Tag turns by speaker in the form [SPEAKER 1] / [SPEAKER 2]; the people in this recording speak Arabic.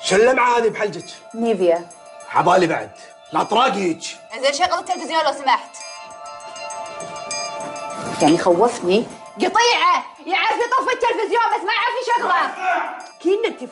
[SPEAKER 1] شلمعة هذه بحلجك.
[SPEAKER 2] نيفيا.
[SPEAKER 1] عبالي بعد. لا تراقيك.
[SPEAKER 3] زين شغل التلفزيون لو سمحت.
[SPEAKER 2] يعني خوفني.
[SPEAKER 3] قطيعة! يعرف يطفي التلفزيون بس ما يعرف يشغله.
[SPEAKER 2] كين انت